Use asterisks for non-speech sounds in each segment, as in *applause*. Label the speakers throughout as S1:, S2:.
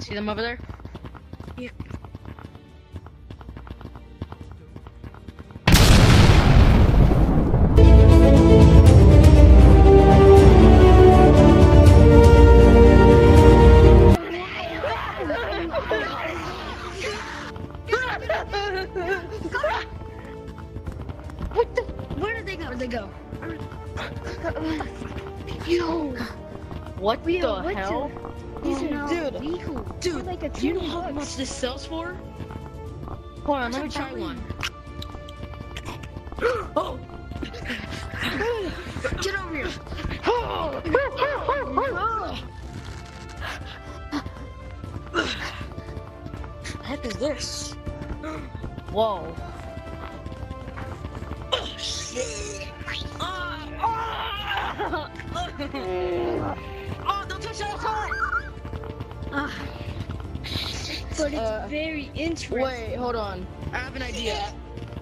S1: See them over there?
S2: Yeah.
S3: What the? Where did they go? Where'd they go? Yo,
S1: What
S3: we
S1: the
S3: what
S1: hell?
S3: These are
S2: Oh,
S3: not
S2: dude.
S3: legal.
S2: Dude,
S3: like a
S1: Do you know how
S3: bucks.
S1: much this sells for? Hold on, let me try one. *gasps* Oh! *gasps*
S3: Get over here. *gasps*
S1: The heck is this? Whoa. Oh, don't *laughs* *laughs*
S3: but it's
S1: Uh,
S3: very interesting.
S1: Wait, hold on. I have an idea.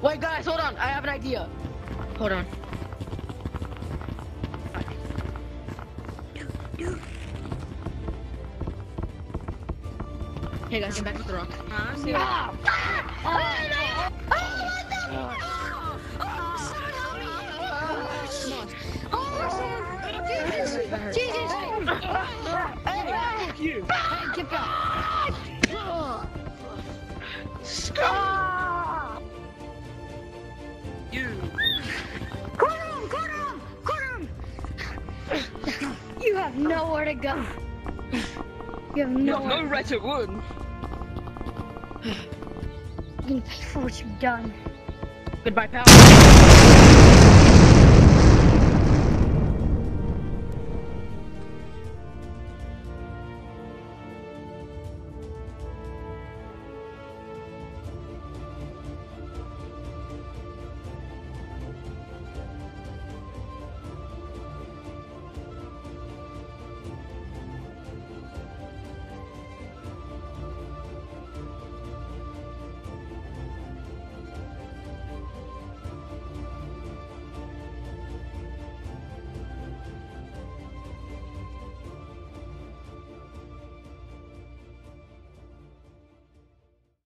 S1: Wait, guys, hold on. I have an idea. Hold on. Hey guys, get back with the rock.
S3: Jesus!
S1: Hey, you.
S3: Hey, get back! You have nowhere to go. You have
S1: No,
S3: nowhere.
S1: no right to wood.
S3: You can pay for what you've done.
S1: Goodbye, pal.